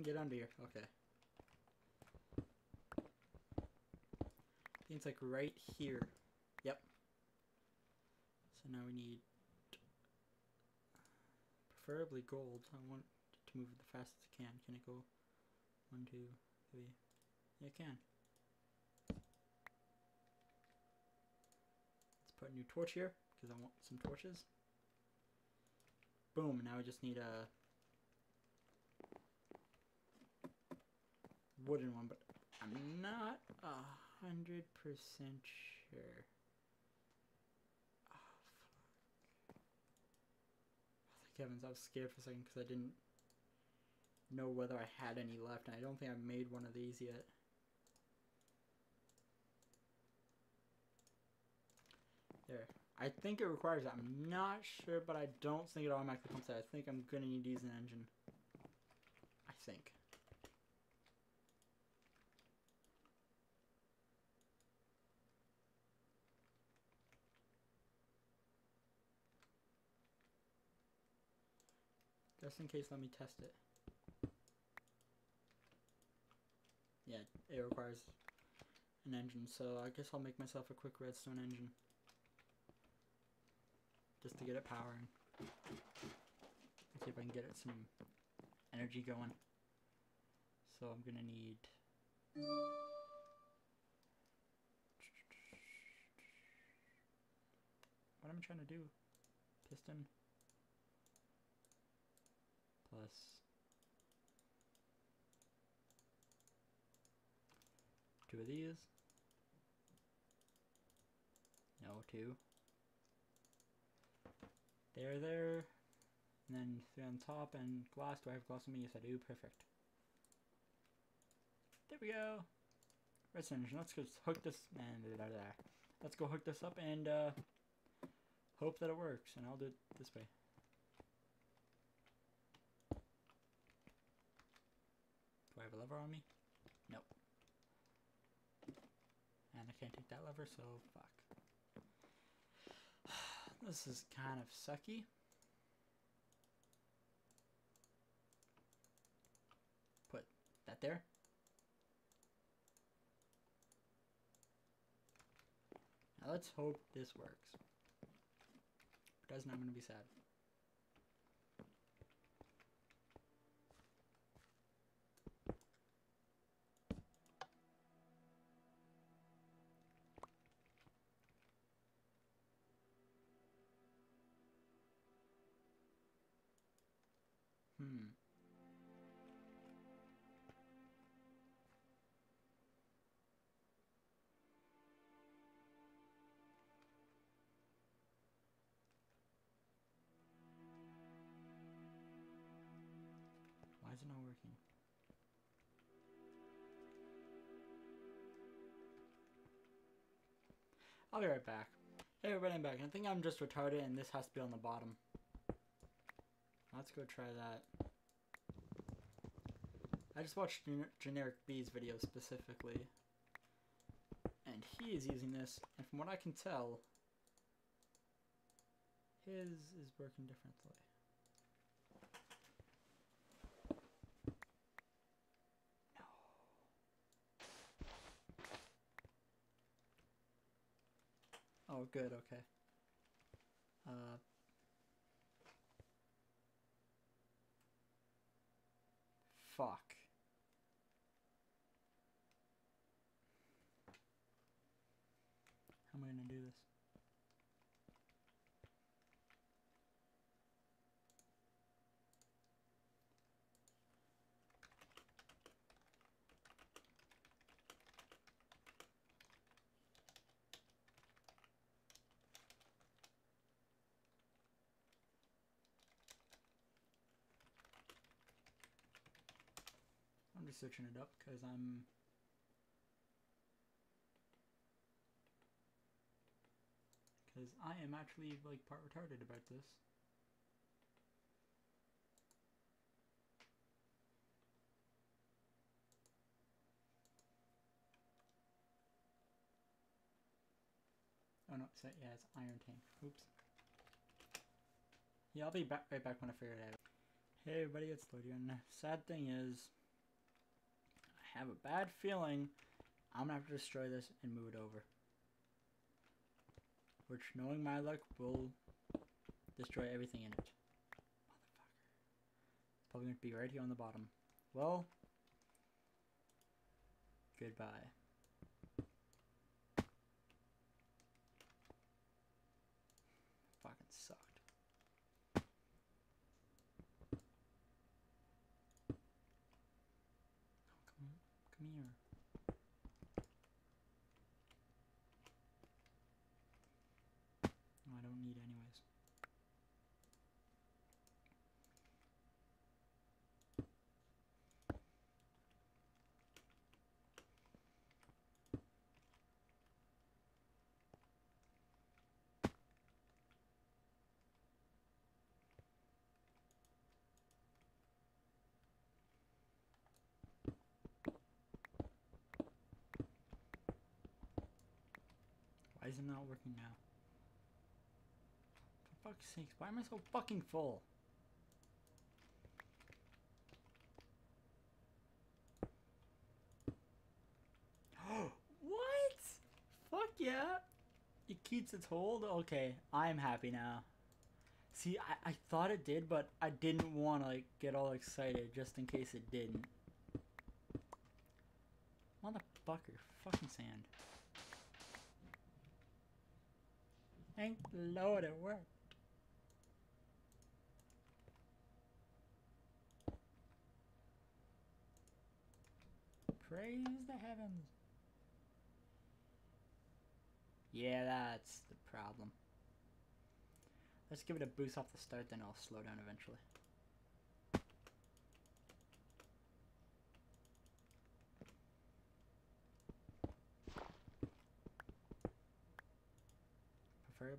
can get under here. Okay. It's like right here. Yep. So now we need preferably gold. I want to move the fastest I can. Can it go one, two, three? Yeah, it can. Let's put a new torch here because I want some torches. Boom, now I just need a wooden one, but I'm not a hundred percent sure. Oh, fuck. Thank I was scared for a second because I didn't know whether I had any left, and I don't think I made one of these yet. There. I think it requires it. I'm not sure, but I don't think it automatically comes out. I think I'm going to need to use an engine. I think. Just in case, let me test it. Yeah, it requires an engine, so I guess I'll make myself a quick redstone engine. Just to get it powering. See if I can get it some energy going. So I'm gonna need what am I trying to do? Piston plus two of these. No, two. There, there. And then three on top and glass. Do I have glass on me? Yes, I do. Perfect. There we go. Redstone engine. Let's go hook this. And. Let's go hook this up and uh, hope that it works. And I'll do it this way. Do I have a lever on me? Nope. And I can't take that lever, so fuck. This is kind of sucky. Put that there. Now let's hope this works. If it doesn't, I'm going to be sad. Hmm. Why is it not working? I'll be right back. Hey everybody, I'm back. I think I'm just retarded and this has to be on the bottom. Let's go try that. I just watched Gen Generic B's video specifically. And he is using this, and from what I can tell, his is working differently. No. Oh, good, okay. Uh, fuck. How am I gonna do this? I'm searching it up because I'm because I am actually like part retarded about this. Oh no, it's, yeah, it's iron tank. Oops. Yeah, I'll be back right back when I figure it out. Hey everybody, it's Lodian. Sad thing is, have a bad feeling I'm gonna have to destroy this and move it over. Which, knowing my luck, will destroy everything in it. Motherfucker. It's probably to be right here on the bottom. Well, goodbye. Fucking sucked. Come, come here. No, I don't need anyways. Why is it not working now? For fuck's sakes, why am I so fucking full? what? Fuck yeah. It keeps its hold? Okay, I'm happy now. See, I, I thought it did, but I didn't want to like get all excited just in case it didn't. Motherfucker, fucking sand. Thank the Lord it worked. Praise the heavens. Yeah, that's the problem. Let's give it a boost off the start, then I'll slow down eventually.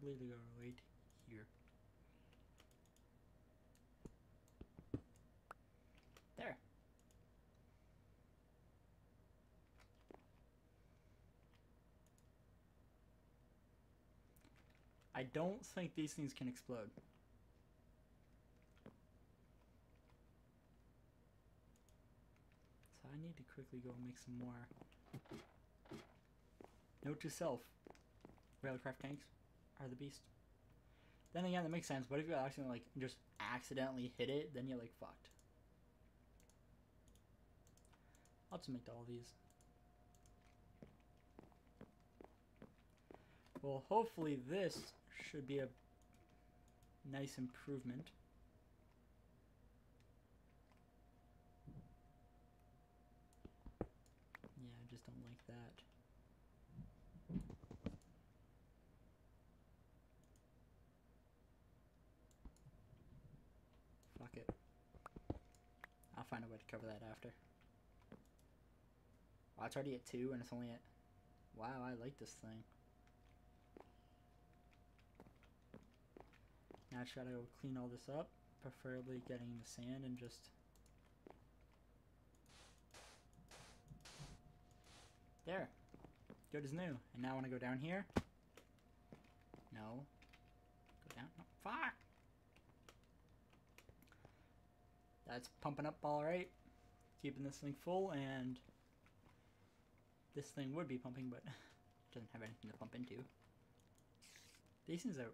Preferably to go right here. There. I don't think these things can explode. So I need to quickly go make some more. Note to self. Railcraft tanks are the beast. Then again, that makes sense. But if you accidentally like just accidentally hit it, then you're like fucked. I'll just make all these. Well, hopefully this should be a nice improvement. Yeah, I just don't like that. Fuck it. I'll find a way to cover that after. Wow, it's already at 2 and it's only at... Wow, I like this thing. Now I try to go clean all this up, preferably getting the sand and just... There. Good as new. And now I want to go down here. No. Go down. No. Fuck! That's pumping up alright. Keeping this thing full and this thing would be pumping, but it doesn't have anything to pump into. These things are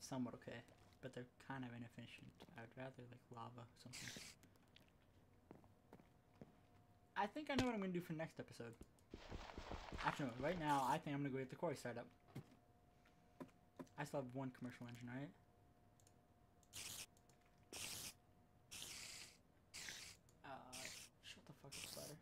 somewhat okay, but they're kind of inefficient. I'd rather like lava or something. I think I know what I'm going to do for next episode. Actually, right now, I think I'm going to go get the quarry startup. I still have one commercial engine, right? Uh, shut the fuck up, Slider.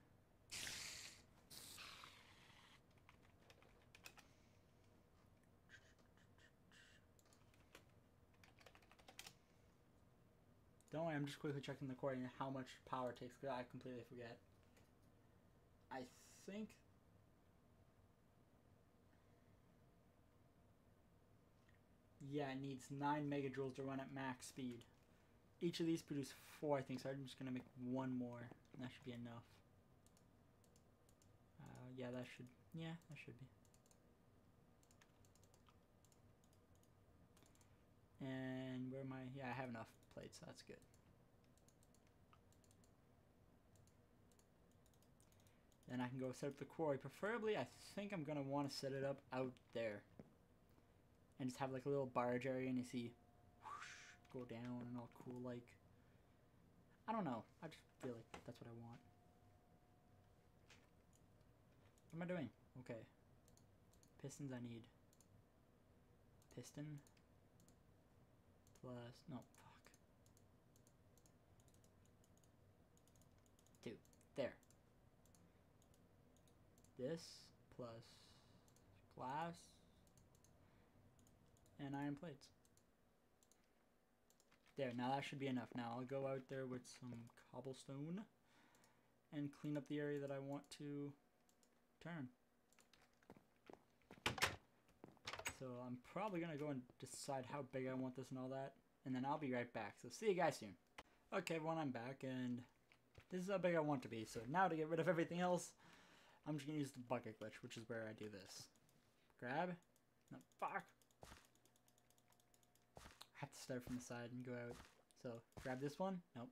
I'm just quickly checking the and how much power it takes, because I completely forget. I think... Yeah, it needs 9 megajoules to run at max speed. Each of these produce 4, I think, so I'm just going to make one more, and that should be enough. Uh, yeah, that should... Yeah, that should be. And where am I? Yeah, I have enough plates, so that's good. Then I can go set up the quarry. Preferably, I think I'm gonna want to set it up out there, and just have like a little barge area, and you see, whoosh, go down and all cool like. I don't know. I just feel like that's what I want. What am I doing? Okay. Pistons I need. Piston. Plus, no, fuck. Two. There. This plus glass and iron plates. There, now that should be enough. Now I'll go out there with some cobblestone and clean up the area that I want to turn. So I'm probably going to go and decide how big I want this and all that. And then I'll be right back. So see you guys soon. Okay, everyone, I'm back. And this is how big I want to be. So now to get rid of everything else, I'm just to use the bucket glitch, which is where I do this. Grab. No, fuck. I have to start from the side and go out. So, grab this one. Nope.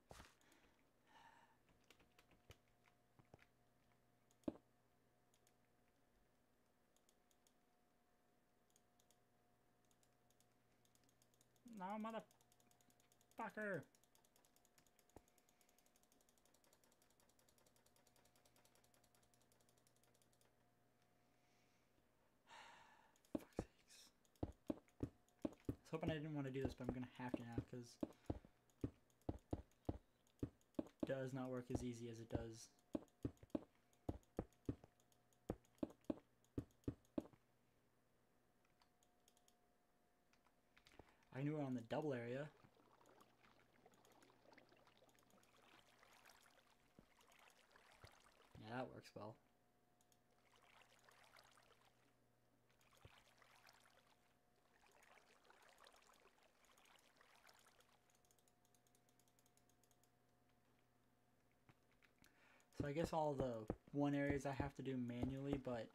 No, motherfucker. was hoping I didn't want to do this, but I'm going to have to now because it does not work as easy as it does. I knew on the double area. Yeah, that works well. So I guess all the one areas I have to do manually, but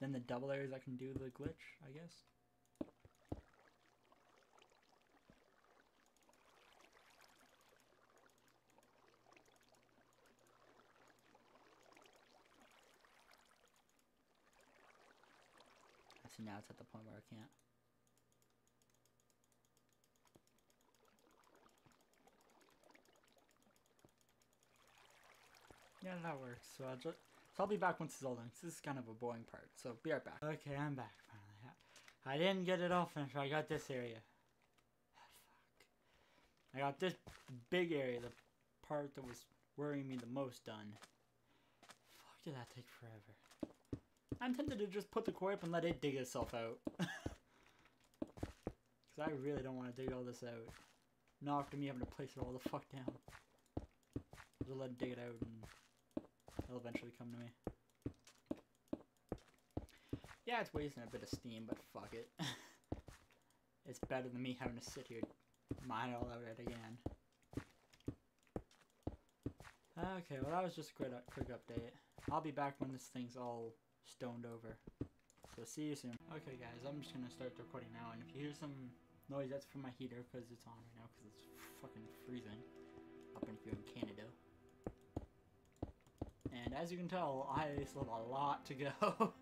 then the double areas I can do the glitch, I guess. See now it's at the point where I can't. Yeah, that works. So I'll just, so I'll be back once it's all done. This is kind of a boring part. So be right back. Okay, I'm back finally. I didn't get it all finished. I got this area. Ah, fuck. I got this big area, the part that was worrying me the most done. Fuck, did that take forever? I'm tempted to just put the quarry up and let it dig itself out. Because I really don't want to dig all this out. Not after me having to place it all the fuck down. Just let it dig it out and It'll eventually come to me. Yeah, it's wasting a bit of steam, but fuck it. it's better than me having to sit here mine all out again. Okay, well that was just a quick, uh, quick update. I'll be back when this thing's all stoned over. So see you soon. Okay guys, I'm just gonna start the recording now, and if you hear some noise, that's from my heater, because it's on right now, because it's fucking freezing. Up in here in Canada. As you can tell, I still have a lot to go.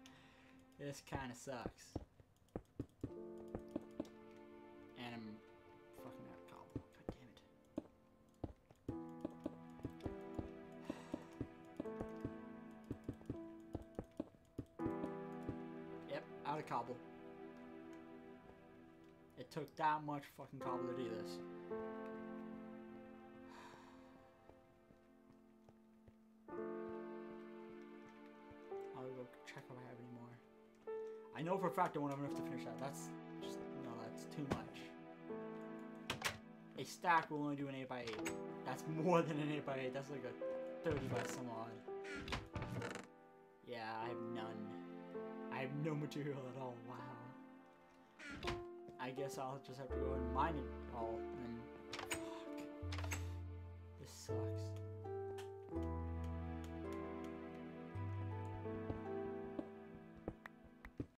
this kind of sucks. And I'm fucking out of cobble. God damn it. Yep, out of cobble. It took that much fucking cobble to do this. For a fact I won't have enough to finish that. That's just, no, that's too much. A stack will only do an 8x8. That's more than an 8x8. That's like a 30 by some odd. Yeah, I have none. I have no material at all. Wow. I guess I'll just have to go and mine it all. And fuck. This sucks.